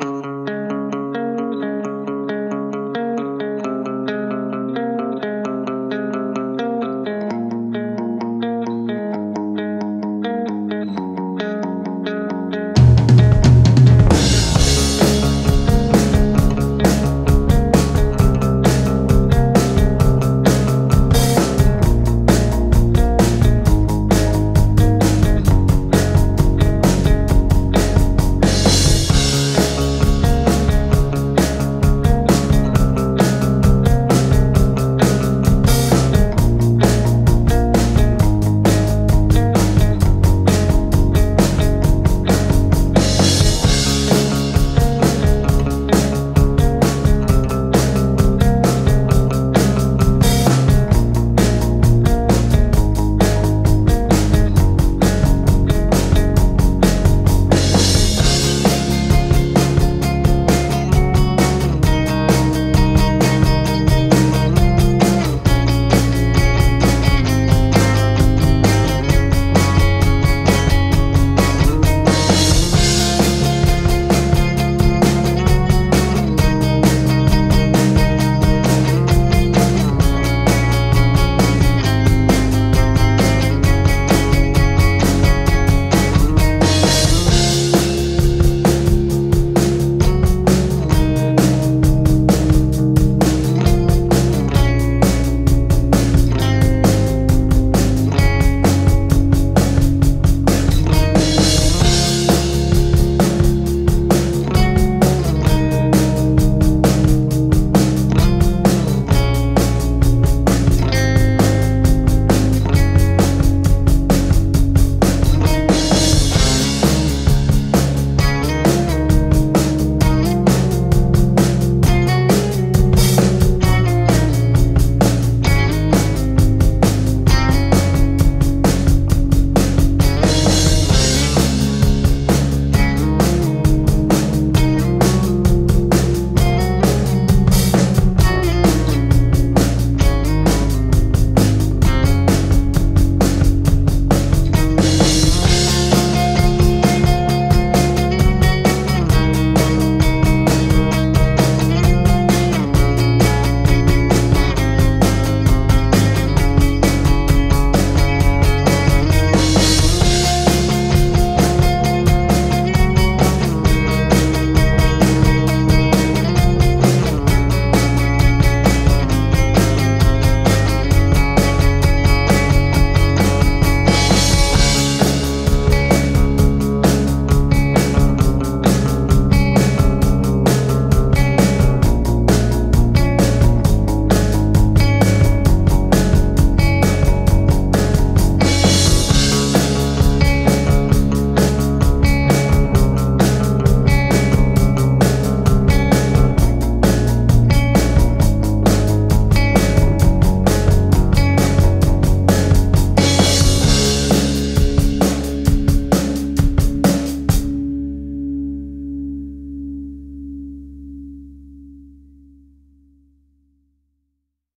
Mm-hmm.